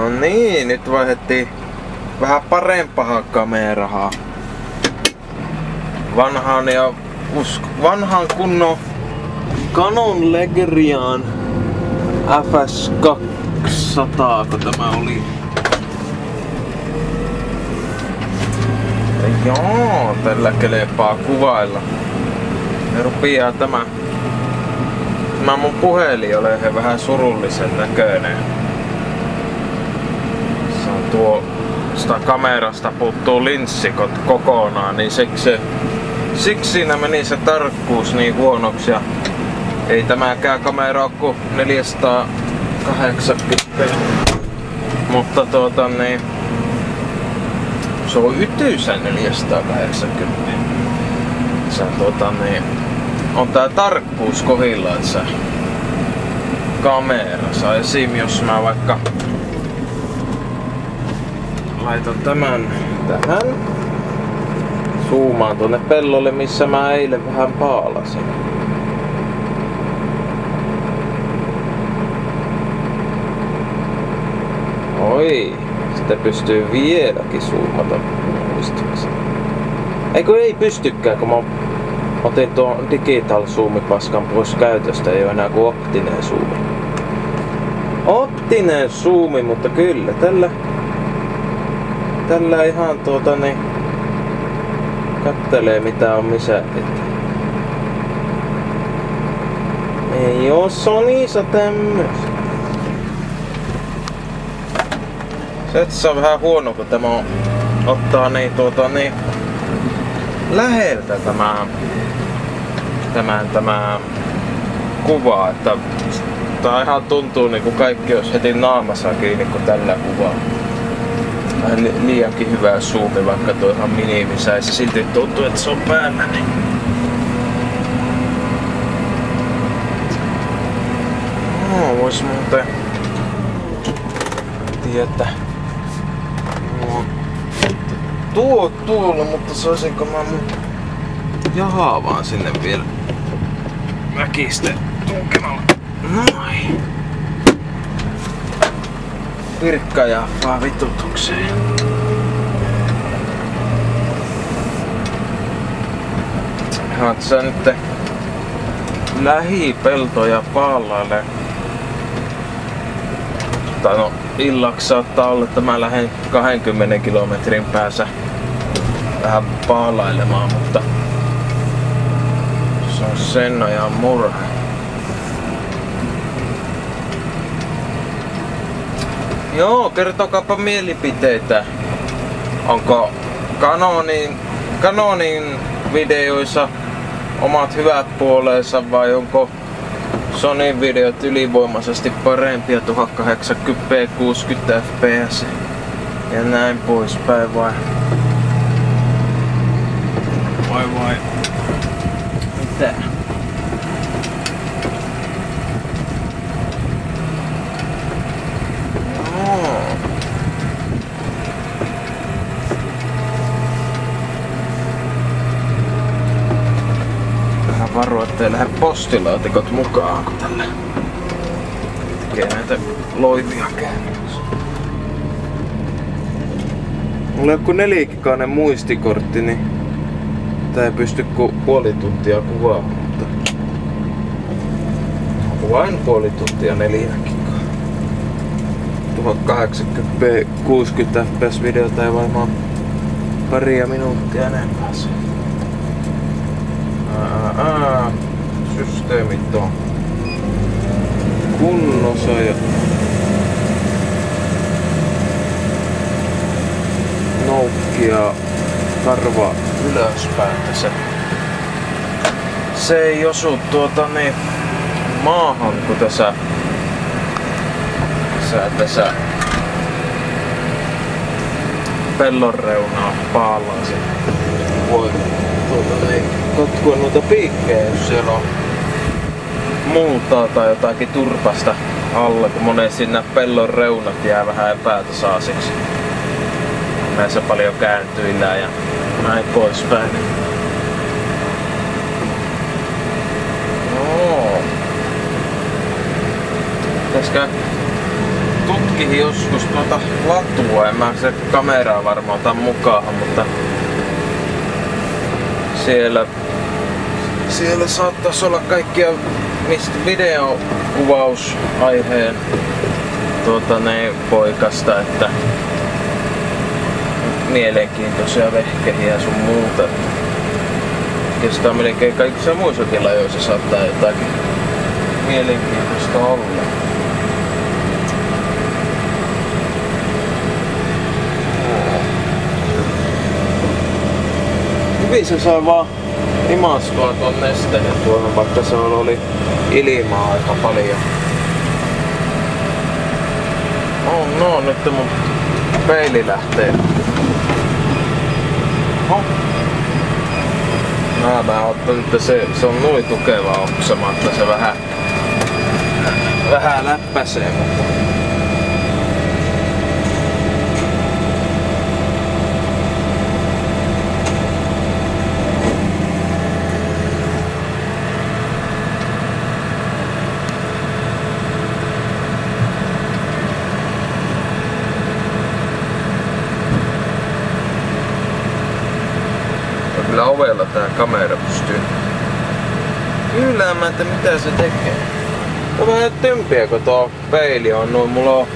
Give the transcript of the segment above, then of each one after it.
No niin, nyt vaihdettiin vähän parempaa kameraa. Vanhaan ja usk- vanhaan kunnon Canon Legrian FS200, kun tämä oli. Joo, tällä kelepaa kuvailla. Ja rupeaa tämä, tämä mun puhelin ole vähän surullisen näköinen. Se tuo, sitä kamerasta puuttuu linssikot kokonaan, niin siksi, siksi siinä meni se tarkkuus niin huonoksi. Ja ei tämäkään kamera ole kuin 480. Mutta tuota niin, se on ytyisä 480. Se tuota niin, on tää tarkkuus kohilla, että se kamerassa. Esim. jos mä vaikka laitan tämän tähän. Zoomaan tuonne pellolle, missä mä eilen vähän paalasin. Oi, sitä pystyy vieläkin zoomata muistaakseni. Eikö ei pystykään, kun mä otin tuon digital zoomipaskan pois käytöstä, ei ole enää kuin optinen zoomi. Optinen zoomi, mutta kyllä, tällä, tällä ihan tuota niin, kattelee mitä on missä eteen. Ei oo Sonyssa tämmöistä. Se on vähän huono, kun tämä on, ottaa niin, tuota, niin läheltä tämä, tämän, tämä kuva, että tää ihan tuntuu niin kuin kaikki olisi heti naamassa kiinni, kun tällä kuvaa. Vähän li- liiankin hyvä zoomi, vaikka tuo ihan minimissä, ja se silti tuntuu, että se on päällä. Niin. No, vois muuten tietää tuo tuolla, mutta saisinko mä mun jahaa vaan sinne vielä väkisten tunkemalla. Noin. Virkka ja vaan vitutukseen. Oot sä nyt lähipeltoja paalaille? Tai no illaksi saattaa olla, että mä lähden 20 kilometrin päässä vähän paalailemaan, mutta se on sen ajan murha. Joo, kertokaapa mielipiteitä. Onko Canonin, Canonin videoissa omat hyvät puoleensa vai onko Sonin videot ylivoimaisesti parempia 1080p 60 fps ja näin poispäin vai vai vai mitä? Varo, ettei lähde postilaatikot mukaan, kun tällä tekee näitä loivia käännöksiä. Mulla on joku nelikikainen muistikortti, niin tää ei pysty kuin puoli tuntia kuvaamaan, mutta vain puoli tuntia neljäkin. 1080p 60 fps videota ei varmaan paria minuuttia enempää se. Ää, ää, systeemit on kunnossa ja noukkia karva ylöspäin tässä. Se ei osu tuota niin maahan, kun tässä tässä, tässä pellon reunaa paalaasi. Voi tuota niin katkua noita piikkejä, jos siellä on multaa tai jotakin turpasta alla, kun monesti sinne pellon reunat jää vähän epätasaisiksi. Näissä paljon kääntyillä ja näin poispäin. Joo. Pitäisikö tutkihin joskus tuota latua. En mä se kameraa varmaan ota mukaan, mutta siellä, siellä saattaisi olla kaikkia mistä videokuvausaiheen tuota, ne poikasta, että mielenkiintoisia vehkehiä sun muuta. Oikeastaan melkein kaikissa muissakin lajoissa saattaa jotakin mielenkiintoista olla. Hyvin se sai vaan imastua tuon nesteen tuohon, vaikka se oli ilmaa aika paljon. Oh no, nyt mun peili lähtee. Oh. Mä, mä ottan, että se, se on noin tukeva oksama, että se vähän, vähän läppäsee, mutta kyllä ovella tää kamera pystyy yläämään, että mitä se tekee. On vähän tympiä, kun tuo peili on noin. Mulla on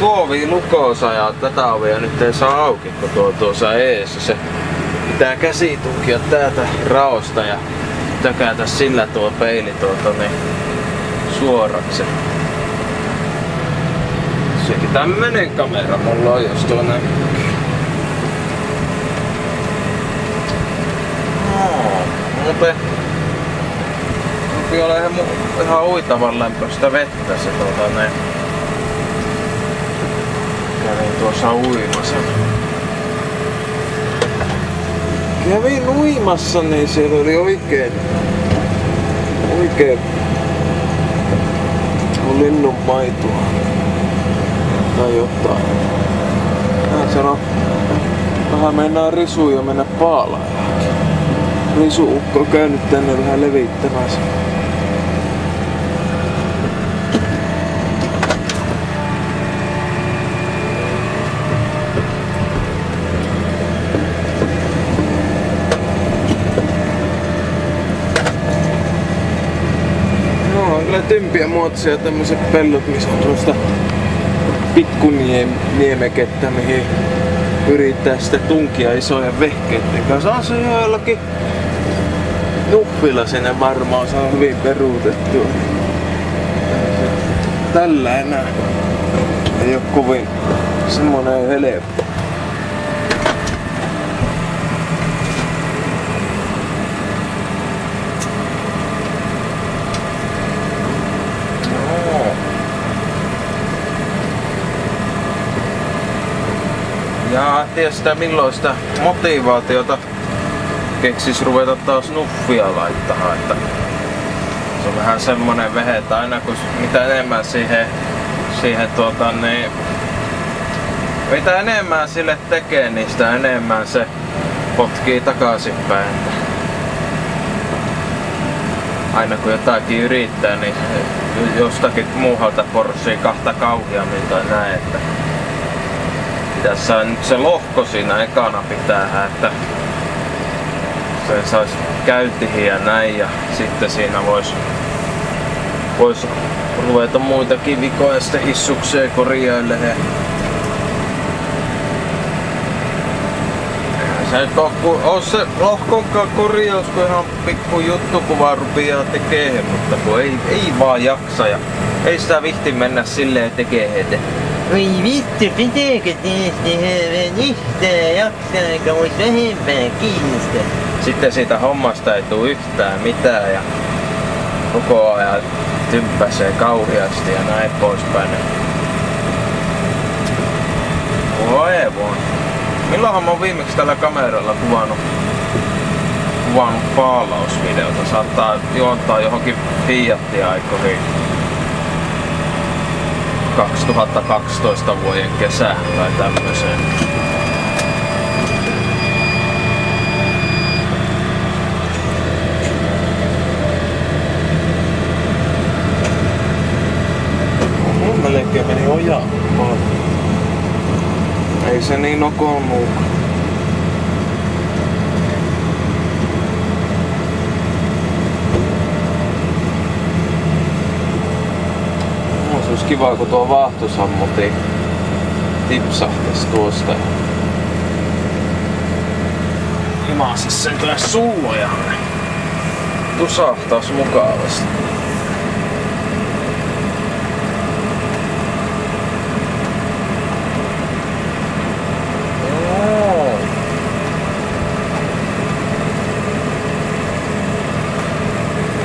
tuovi lukossa ja tätä ovea nyt ei saa auki, kun tuo tuossa eessä. Se pitää käsi tukia täältä raosta ja tökätä sillä tuo peili tuota niin suoraksi. Sekin tämmönen kamera mulla on, jos tuo muuten rupii ole ihan, uitavan lämpöistä vettä se tuota ne. Kävin tuossa uimassa. Kävin uimassa, niin siellä oli oikein, oikein linnun maitoa tai jotain. Hän sanoi, vähän mennään risuun ja mennä paalaan risuukko on käynyt tänne vähän levittämässä. No on kyllä tympiä muotisia tämmöiset pellot, missä on tuosta pikkunniemekettä, mihin yrittää sitten tunkia isoja vehkeiden kanssa. On se jollakin nuppilla sinne varmaan saa hyvin peruutettua. Tällä enää ei oo kovin semmonen helppo. Ja tiedä sitä milloin sitä motivaatiota keksis ruveta taas nuffia laittaa, että se on vähän semmonen vehe, että aina kun mitä enemmän siihen, siihen tuota, niin, mitä enemmän sille tekee, niin sitä enemmän se potkii takaisinpäin. Aina kun jotakin yrittää, niin jostakin muualta porssii kahta kauhiammin tai näin, että tässä nyt se lohko siinä ekana pitää, että se saisi käyntiin ja näin ja sitten siinä voisi vois ruveta muitakin vikoja sitten hissukseen korjaille. Se nyt on, on se lohkonkaan korjaus, kun ihan pikku juttu, kun vaan rupeaa tekee, mutta kun ei, ei vaan jaksa ja ei sitä vihti mennä silleen tekee heti. Oi vittu, pitääkö teistä hyvän yhtään jaksaa, eikä vois vähempää kiinnostaa? Sitten siitä hommasta ei tule yhtään mitään ja koko ajan tympäsee kauheasti ja näin poispäin. Voi voi. Milloinhan mä oon viimeksi tällä kameralla kuvannut, kuvannut paalausvideota? Saattaa juontaa johonkin Fiatin aikoihin 2012 vuoden kesään tai tämmöiseen. Melkein meni ojaan. Ei se niin okonnu. No, se olisi kiva, kun tuo vaahtosammutin tipsahtaisi tuosta. Himasi sen kyllä sullojalle. Tusahtaisi mukavasti. Joo.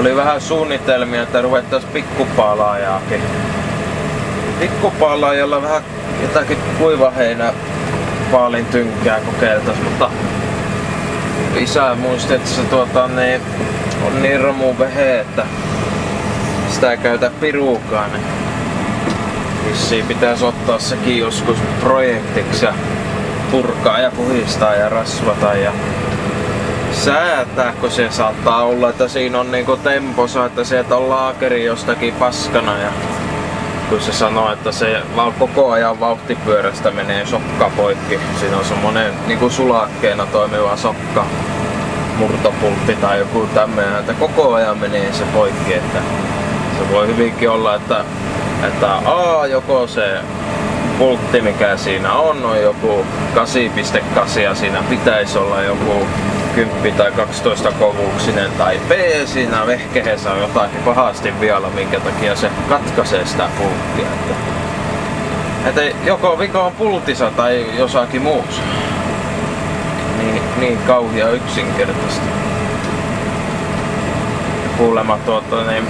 Oli vähän suunnitelmia, että ruvettaisiin pikkupalaajaakin. Pikkupalaajalla vähän jotakin kuivaheinä paalin tynkää kokeiltais, mutta isä muisti, että se tuota, niin, on niin romu vehe, että sitä ei käytä piruukaan. Niin vissiin pitäisi ottaa sekin joskus projektiksi ja purkaa ja puhistaa ja rasvata ja säätää, kun se saattaa olla, että siinä on niinku temposa, että sieltä on laakeri jostakin paskana ja kun se sanoo, että se vaan koko ajan vauhtipyörästä menee sokka poikki. Siinä on semmonen niinku sulakkeena toimiva sokka murtopultti tai joku tämmöinen, että koko ajan menee se poikki, että se voi hyvinkin olla, että, että A, joko se pultti mikä siinä on, on joku 8.8 ja siinä pitäisi olla joku 10 tai 12 kovuuksinen tai B siinä vehkeheessä on jotakin pahasti vielä, minkä takia se katkaisee sitä pulttia. Että, että joko vika on pultissa tai jossakin muussa. Niin, niin kauhia yksinkertaisesti. Kuulemma tuota, niin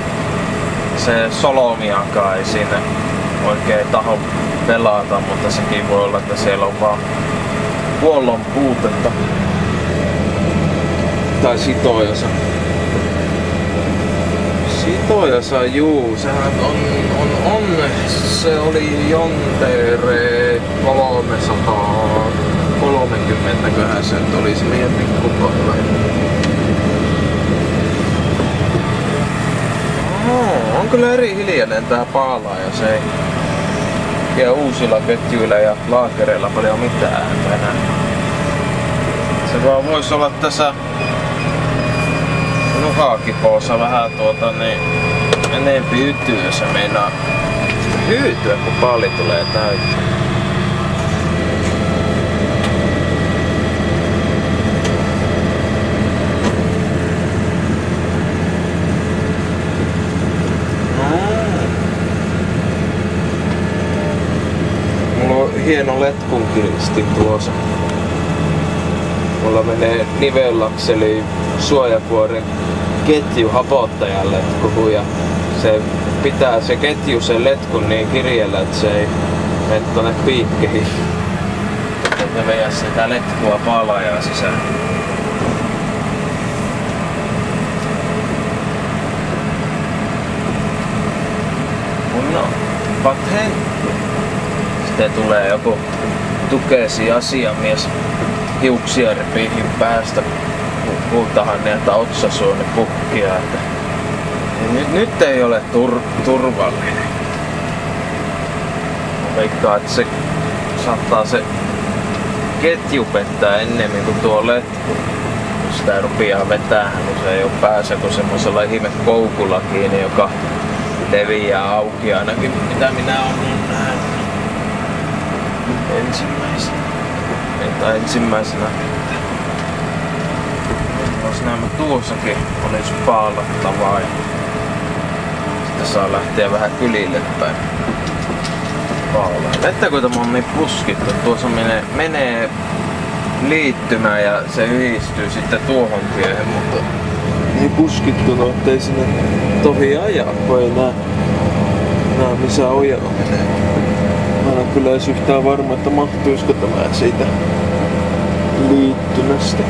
se Solomiakaan ei sinne oikein taho pelata, mutta sekin voi olla, että siellä on vaan huollon puutetta. Tai sitojosa. Sitojosa, juu, sehän on, on, on, se oli Jontere 330 köhän se nyt oli se meidän pikkukolla. Oh, on kyllä eri hiljainen tää paala ja se ei ja uusilla ketjuilla ja laakereilla paljon mitään ääntä enää. Se vaan voisi olla tässä nuhakipoossa vähän tuota niin enempi ytyä se meinaa hyytyä kun palli tulee täyteen. hieno letkun kiristi tuossa. Mulla menee nivellakseli suojakuoren ketju hapottajalle letkuhu ja se pitää se ketju sen letkun niin kirjellä, että se ei mene tonne piikkeihin. Että veijä sitä letkua palajaa sisään. No, patentti sitten tulee joku tukeesi asiamies hiuksia repiihin päästä kultahan että otsasuoni pukkia. Että nyt, nyt ei ole tur, turvallinen. Veikkaa, että se saattaa se ketju pettää ennemmin kuin tuo letku. Sitä rupeaa vetää, kun se ei ole pääse kuin semmoisella ihme koukulla kiinni, joka leviää auki ainakin mitä minä olen nähnyt ensimmäisenä. Tai ensimmäisenä. Jos näemme tuossakin olisi paalattavaa ja sitten saa lähteä vähän kylille päin paalaan. Että kun tämä on niin puskittu, tuossa menee, menee liittymä ja se yhdistyy sitten tuohon tiehen, mutta niin puskittuna, ettei sinne tohi ajaa, kun ei näe, näe missä ojaa menee. Mä en kyllä edes yhtään varma, että mahtuisiko tämä siitä liittymästä.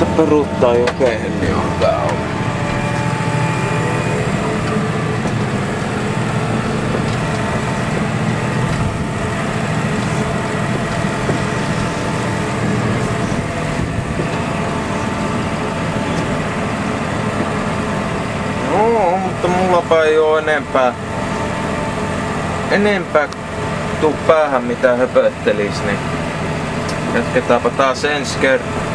Tästä peruuttaa jokeen, niin on. Mutta mullapa ei oo enempää. Enempää tuu päähän mitä höpöttelis, niin jatketaanpa taas ensi kertaa.